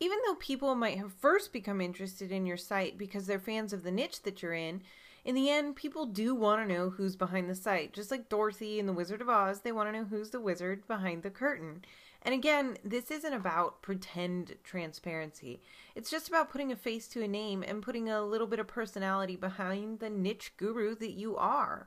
even though people might have first become interested in your site because they're fans of the niche that you're in, in the end, people do want to know who's behind the site. Just like Dorothy in The Wizard of Oz, they want to know who's the wizard behind the curtain. And again, this isn't about pretend transparency. It's just about putting a face to a name and putting a little bit of personality behind the niche guru that you are.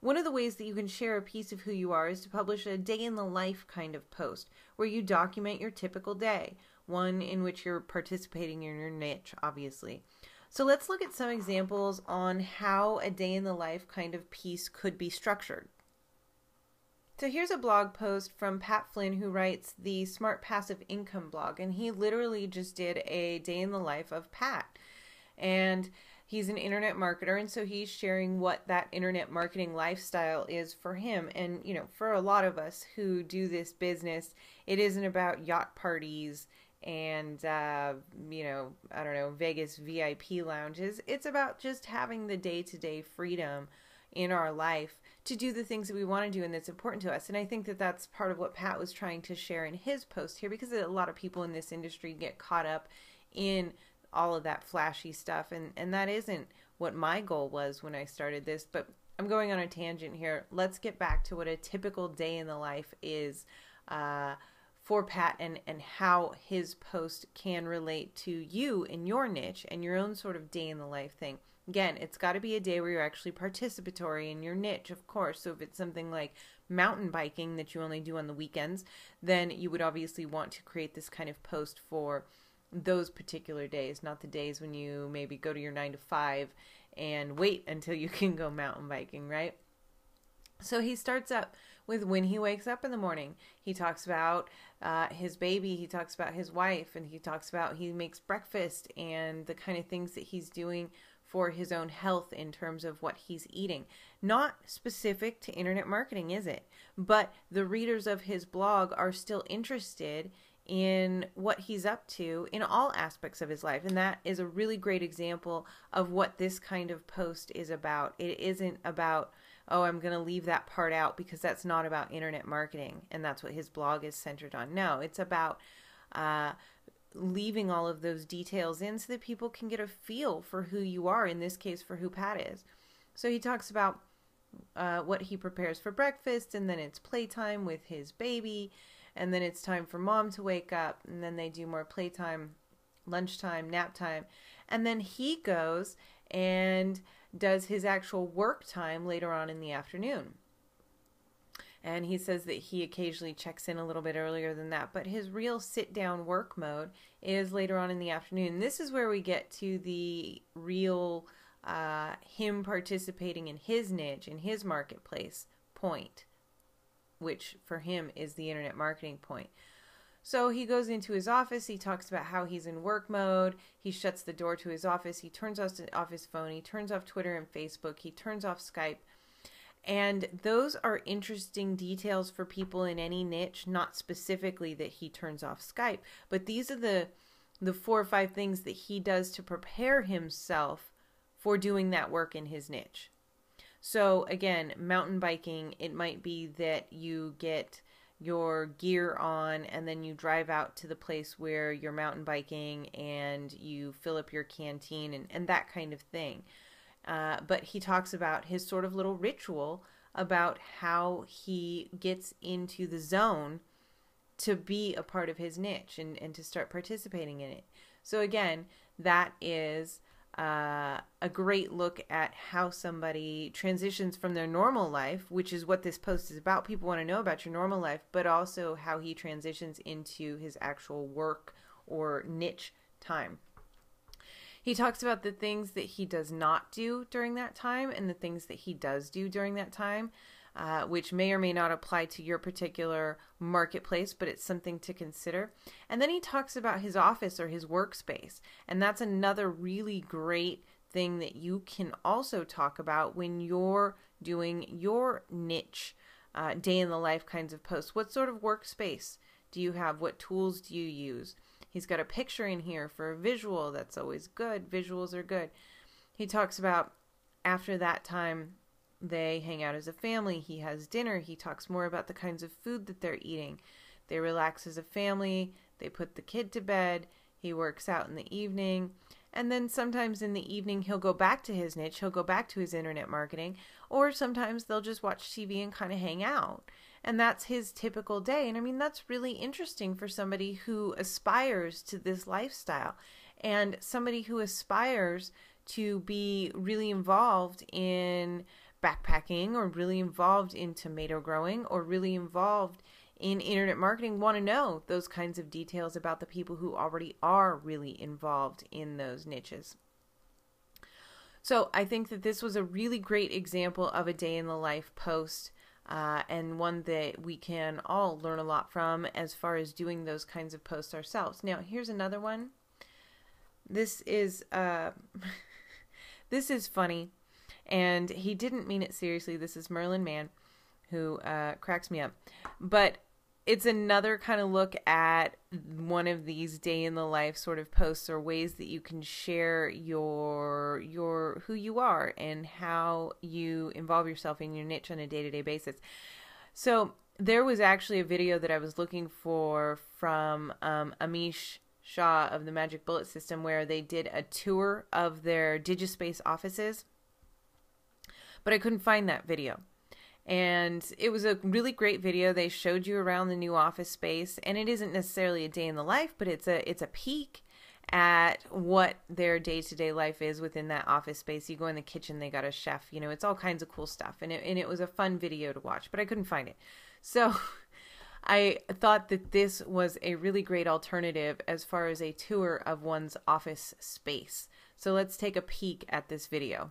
One of the ways that you can share a piece of who you are is to publish a day in the life kind of post where you document your typical day, one in which you're participating in your niche, obviously. So let's look at some examples on how a day in the life kind of piece could be structured. So here's a blog post from Pat Flynn who writes the Smart Passive Income blog, and he literally just did a day in the life of Pat. And he's an internet marketer, and so he's sharing what that internet marketing lifestyle is for him. And, you know, for a lot of us who do this business, it isn't about yacht parties and uh, you know i don't know vegas vip lounges. It's about just having the day-to-day freedom in our life to do the things that we want to do and that's important to us. And i think that that's part of what pat was trying to share in his post here because a lot of people in this industry get caught up in all of that flashy stuff and and that isn't what my goal was when i started this but i'm going on a tangent here. Let's get back to what a typical day in the life is uh, for Pat and, how his post can relate to you in your niche and your own sort of day in the life thing. Again, it's got to be a day where you're actually participatory in your niche, of course. So if it's something like mountain biking that you only do on the weekends, then you would obviously want to create this kind of post for those particular days, not the days when you maybe go to your nine to five and wait until you can go mountain biking, right? So he starts up with when he wakes up in the morning. He talks about uh, his baby, he talks about his wife, and he talks about he makes breakfast and the kind of things that he's doing for his own health in terms of what he's eating. Not specific to internet marketing, is it? But the readers of his blog are still interested in what he's up to in all aspects of his life. And that is a really great example of what this kind of post is about. It isn't about oh, I'm going to leave that part out because that's not about internet marketing and that's what his blog is centered on. No, it's about uh, leaving all of those details in so that people can get a feel for who you are, in this case, for who Pat is. So he talks about uh, what he prepares for breakfast, and then it's playtime with his baby, and then it's time for mom to wake up, and then they do more playtime, lunchtime, nap time, and then he goes and does his actual work time later on in the afternoon. And he says that he occasionally checks in a little bit earlier than that, but his real sit down work mode is later on in the afternoon. This is where we get to the real uh, him participating in his niche, in his marketplace point, which for him is the internet marketing point. So he goes into his office. He talks about how he's in work mode. He shuts the door to his office. He turns off office phone. He turns off Twitter and Facebook. He turns off Skype. And those are interesting details for people in any niche, not specifically that he turns off Skype, but these are the the four or five things that he does to prepare himself for doing that work in his niche. So again, mountain biking, it might be that you get your gear on and then you drive out to the place where you're mountain biking and you fill up your canteen and, and that kind of thing. Uh, but he talks about his sort of little ritual about how he gets into the zone to be a part of his niche and, and to start participating in it. So, again, that is uh, a great look at how somebody transitions from their normal life, which is what this post is about. People want to know about your normal life, but also how he transitions into his actual work or niche time. He talks about the things that he does not do during that time and the things that he does do during that time uh, which may or may not apply to your particular marketplace, but it's something to consider. And then he talks about his office or his workspace, and that's another really great thing that you can also talk about when you're doing your niche uh, day in the life kinds of posts. What sort of workspace do you have? What tools do you use? He's got a picture in here for a visual. That's always good. Visuals are good. He talks about after that time they hang out as a family. He has dinner. He talks more about the kinds of food that they're eating. They relax as a family. They put the kid to bed. he works out in the evening. And then sometimes in the evening, he'll go back to his niche, he'll go back to his internet marketing, or sometimes they'll just watch TV and kind of hang out. And that's his typical day. And I mean, that's really interesting for somebody who aspires to this lifestyle and somebody who aspires to be really involved in backpacking or really involved in tomato growing or really involved in internet marketing want to know those kinds of details about the people who already are really involved in those niches. So I think that this was a really great example of a day in the life post. Uh, and one that we can all learn a lot from as far as doing those kinds of posts ourselves. Now, here's another one. This is uh, this is funny, and he didn't mean it seriously. This is Merlin Mann, who uh, cracks me up, but it's another kind of look at one of these day in the life sort of posts or ways that you can share your your who you are and how you involve yourself in your niche on a day-to-day basis. So there was actually a video that I was looking for from um, Amish Shah of the Magic Bullet System where they did a tour of their Digispace offices, but I couldn't find that video. And it was a really great video. They showed you around the new office space and it isn't necessarily a day in the life but it's a it's a peek at what their day-to-day life is within that office space. You go in the kitchen they got a chef you know it's all kinds of cool stuff. And it, and it was a fun video to watch but i couldn't find it. So i thought that this was a really great alternative as far as a tour of one's office space. So let's take a peek at this video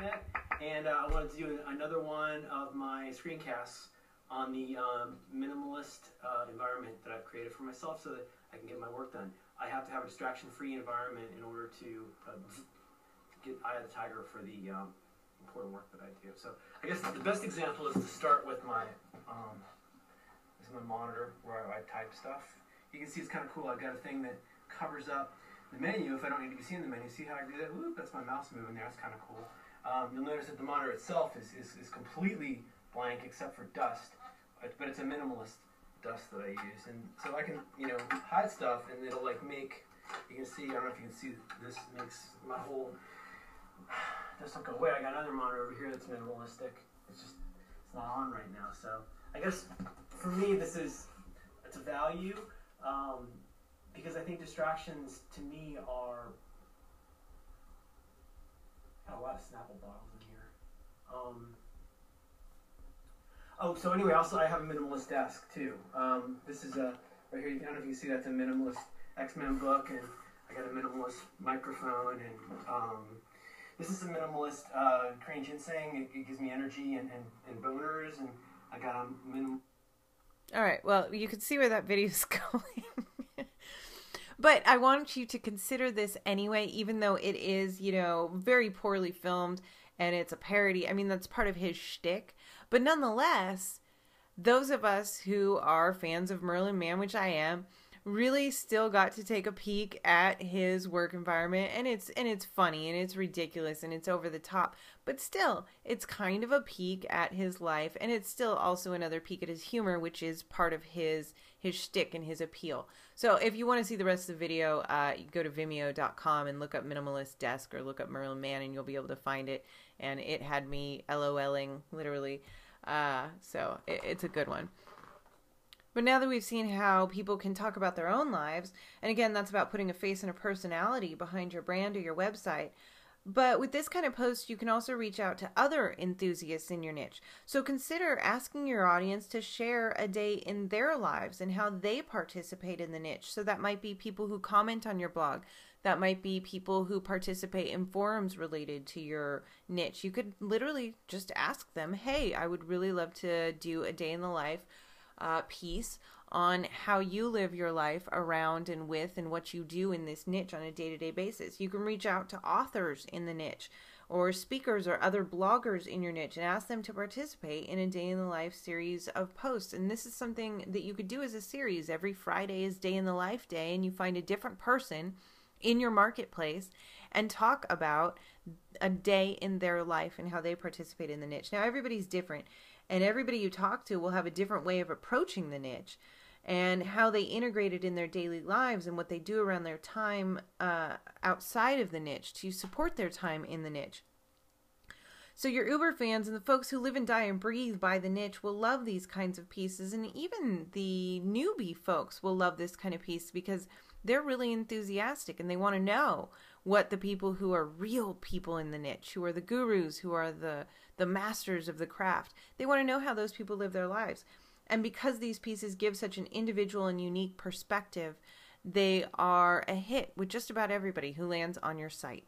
internet, and uh, I wanted to do another one of my screencasts on the um, minimalist uh, environment that I've created for myself so that I can get my work done. I have to have a distraction-free environment in order to uh, get Eye of the Tiger for the um, important work that I do. So I guess the best example is to start with my um, this is my monitor where I, I type stuff. You can see it's kind of cool. I've got a thing that covers up the menu if I don't need to be seeing the menu. See how I do that? Whoop, that's my mouse moving there. That's kind of cool. Um, you'll notice that the monitor itself is, is, is completely blank except for dust, but it's a minimalist dust that I use. And so I can, you know, hide stuff and it'll like make, you can see, I don't know if you can see, this makes my whole, doesn't go away. I got another monitor over here that's minimalistic. It's just, it's not on right now. So I guess for me, this is, it's a value um, because I think distractions to me are Got a lot of Snapple bottles in here. Um, oh, so anyway, also I have a minimalist desk too. Um, this is a right here. I don't know if you can see that's a minimalist X-Men book, and I got a minimalist microphone, and um, this is a minimalist uh, ginseng. It, it, gives me energy and, and, and boners, and I got a minimal. All right. Well, you can see where that video is going. But I want you to consider this anyway, even though it is, you know, very poorly filmed and it's a parody. I mean, that's part of his shtick. But nonetheless, those of us who are fans of Merlin Mann, which I am, really still got to take a peek at his work environment and it's and it's funny and it's ridiculous and it's over the top but still it's kind of a peek at his life and it's still also another peek at his humor which is part of his his shtick and his appeal. So if you want to see the rest of the video uh, you go to vimeo.com and look up minimalist desk or look up merlin mann and you'll be able to find it and it had me loling literally. Uh, so it, it's a good one but now that we've seen how people can talk about their own lives, and again, that's about putting a face and a personality behind your brand or your website. But with this kind of post, you can also reach out to other enthusiasts in your niche. So consider asking your audience to share a day in their lives and how they participate in the niche. So that might be people who comment on your blog. That might be people who participate in forums related to your niche. You could literally just ask them, hey, I would really love to do a day in the life uh, piece on how you live your life around and with and what you do in this niche on a day to day basis. You can reach out to authors in the niche or speakers or other bloggers in your niche and ask them to participate in a day in the life series of posts. And this is something that you could do as a series. Every Friday is day in the life day, and you find a different person in your marketplace and talk about a day in their life and how they participate in the niche. Now, everybody's different and everybody you talk to will have a different way of approaching the niche. and how they integrate it in their daily lives and what they do around their time uh, outside of the niche to support their time in the niche. So, your Uber fans and the folks who live and die and breathe by the niche will love these kinds of pieces, and even the newbie folks will love this kind of piece because they're really enthusiastic and they want to know what the people who are real people in the niche, who are the gurus, who are the the masters of the craft, they want to know how those people live their lives. And because these pieces give such an individual and unique perspective, they are a hit with just about everybody who lands on your site.